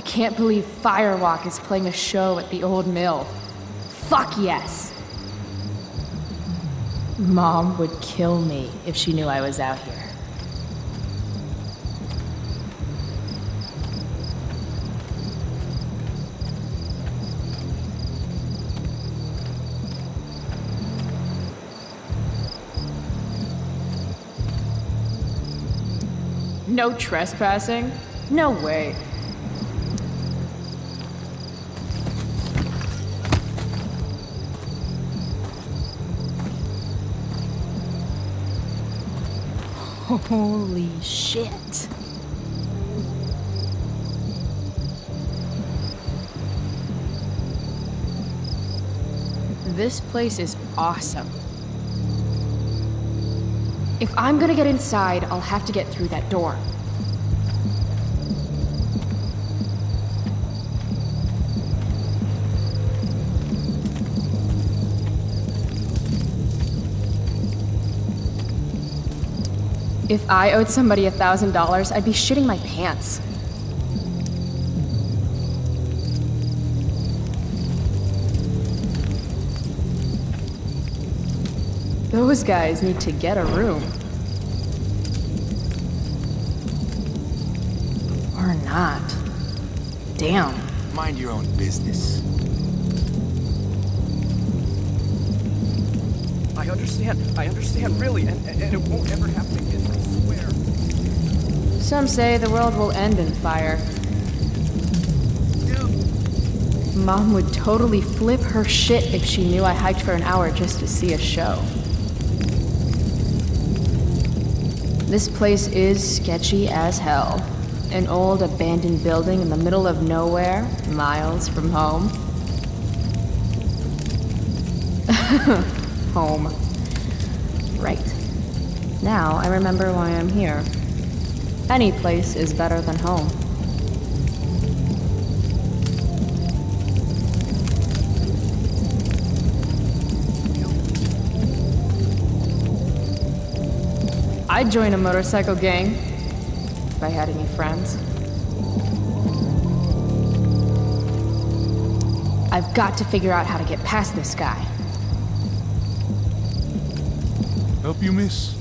I can't believe Firewalk is playing a show at the old mill. Fuck yes! Mom would kill me if she knew I was out here. No trespassing? No way. Holy shit. This place is awesome. If I'm gonna get inside, I'll have to get through that door. If I owed somebody a thousand dollars, I'd be shitting my pants. Those guys need to get a room. Or not. Damn. Mind your own business. I understand. I understand, really, and, and it won't ever happen again. Some say the world will end in fire. Mom would totally flip her shit if she knew I hiked for an hour just to see a show. This place is sketchy as hell. An old abandoned building in the middle of nowhere, miles from home. home. Right. Now I remember why I'm here. Any place is better than home. I'd join a motorcycle gang if I had any friends. I've got to figure out how to get past this guy. Help you, miss?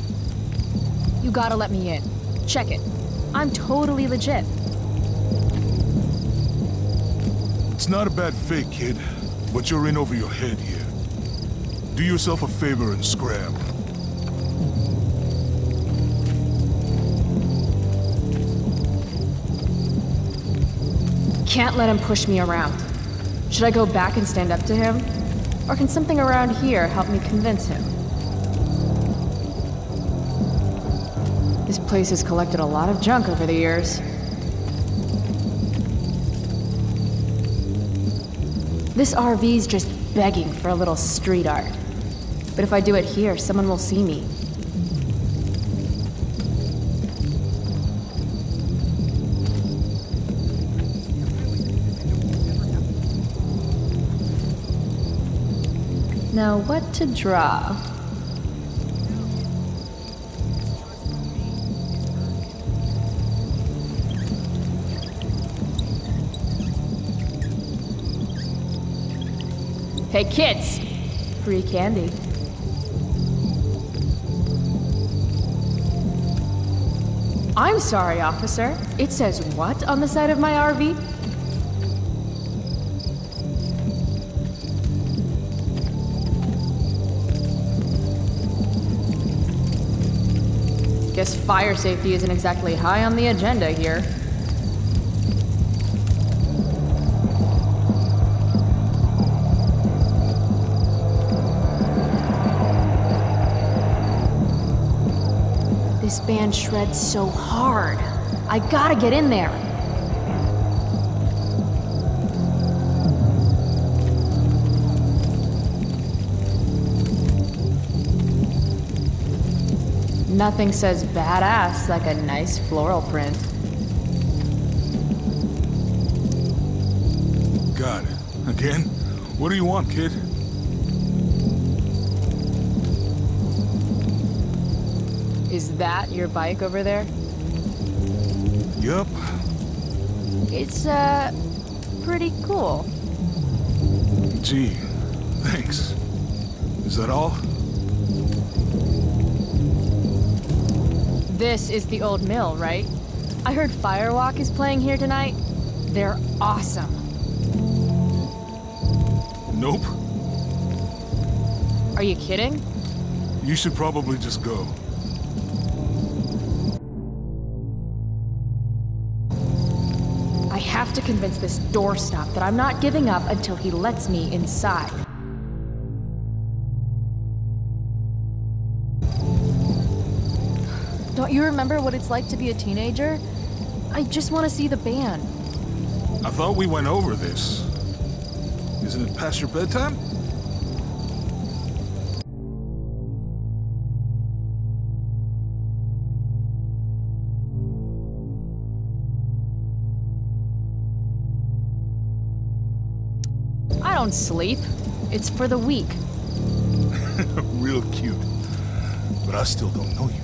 You gotta let me in. Check it. I'm totally legit. It's not a bad fake, kid, but you're in over your head here. Do yourself a favor and scram. Can't let him push me around. Should I go back and stand up to him? Or can something around here help me convince him? This place has collected a lot of junk over the years. This RV's just begging for a little street art. But if I do it here, someone will see me. Now, what to draw? Hey kids! Free candy. I'm sorry, officer. It says what on the side of my RV? Guess fire safety isn't exactly high on the agenda here. This band shreds so hard. I gotta get in there. Nothing says badass like a nice floral print. Got it. Again? What do you want, kid? Is that your bike over there? Yup. It's, uh, pretty cool. Gee, thanks. Is that all? This is the old mill, right? I heard Firewalk is playing here tonight. They're awesome. Nope. Are you kidding? You should probably just go. Have to convince this doorstop that I'm not giving up until he lets me inside. Don't you remember what it's like to be a teenager? I just want to see the band. I thought we went over this. Isn't it past your bedtime? Don't sleep. It's for the weak. Real cute. But I still don't know you.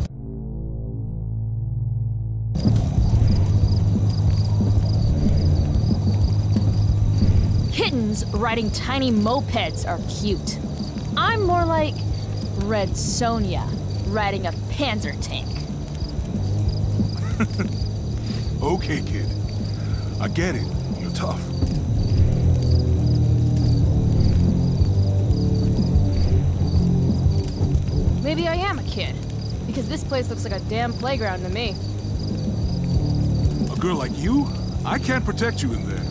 Kittens riding tiny mopeds are cute. I'm more like Red Sonja riding a panzer tank. Okay, kid. I get it. You're tough. Maybe I am a kid. Because this place looks like a damn playground to me. A girl like you? I can't protect you in there.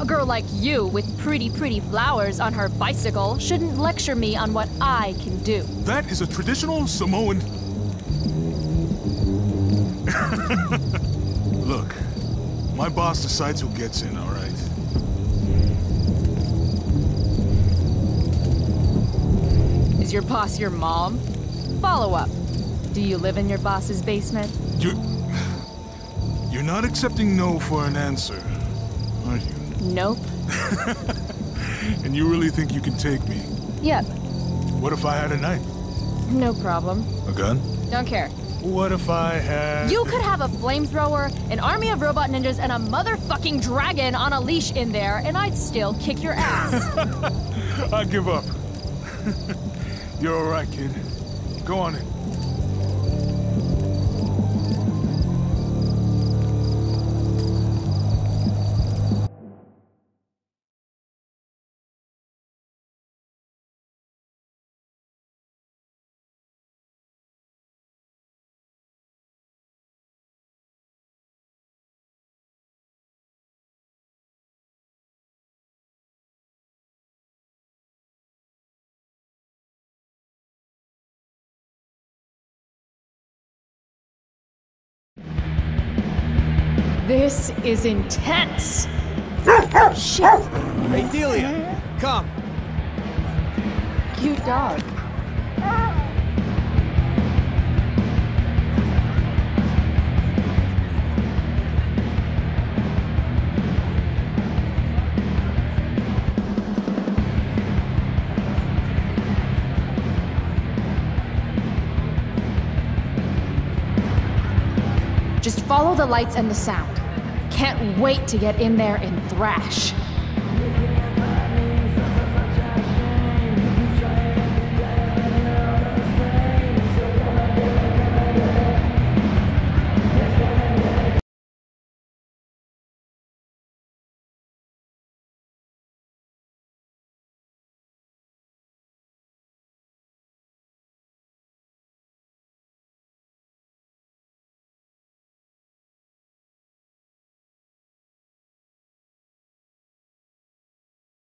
A girl like you with pretty, pretty flowers on her bicycle shouldn't lecture me on what I can do. That is a traditional Samoan. Look, my boss decides who gets in, all right? Is your boss your mom? Follow up. Do you live in your boss's basement? You're. You're not accepting no for an answer, are you? Nope. And you really think you can take me? Yep. What if I had a knife? No problem. A gun? Don't care. What if I had. You could have a flamethrower, an army of robot ninjas, and a motherfucking dragon on a leash in there, and I'd still kick your ass. I give up. You're alright, kid. Go on in. This is intense. Shit. Hey, Delia, come. Cute dog. Just follow the lights and the sound. Can't wait to get in there and thrash.